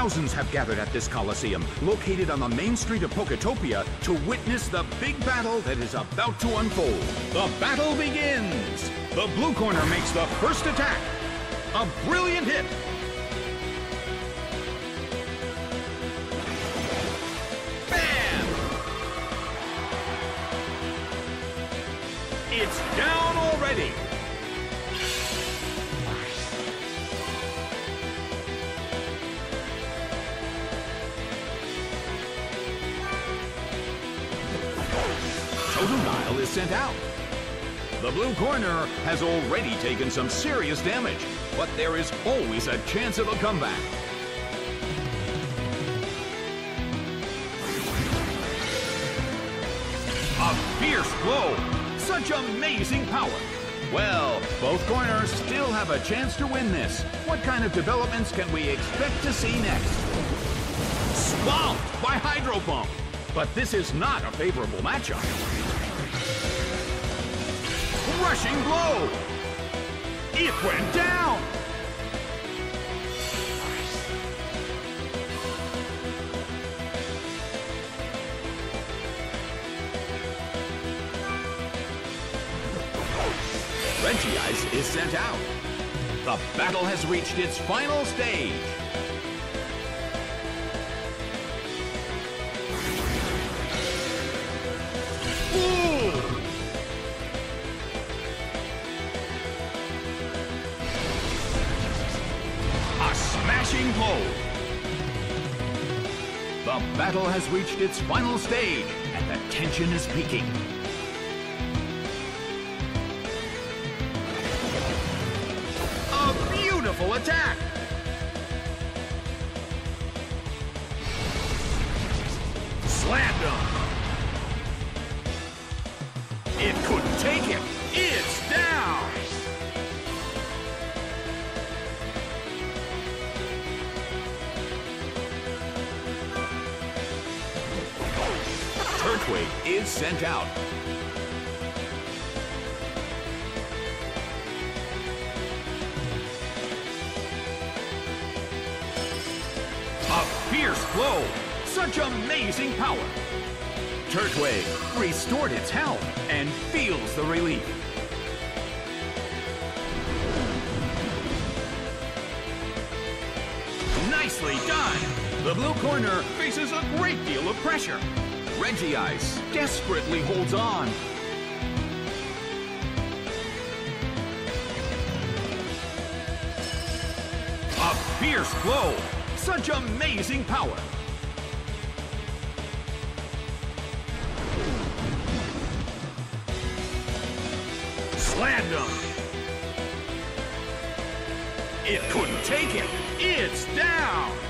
Thousands have gathered at this Coliseum, located on the main street of Poketopia, to witness the big battle that is about to unfold. The battle begins! The blue corner makes the first attack. A brilliant hit! Bam! It's down already! Totodile is sent out. The blue corner has already taken some serious damage, but there is always a chance of a comeback. A fierce blow! Such amazing power! Well, both corners still have a chance to win this. What kind of developments can we expect to see next? Swamped by Hydro Pump! But this is not a favorable matchup. Rushing blow! It went down! Regice is sent out. The battle has reached its final stage. Ooh! The battle has reached its final stage, and the tension is peaking. A beautiful attack! Is sent out. A fierce blow! Such amazing power! Turtwig restored its health and feels the relief. Nicely done! The blue corner faces a great deal of pressure. Regice desperately holds on. A fierce blow! Such amazing power! Him! It couldn't take it! It's down!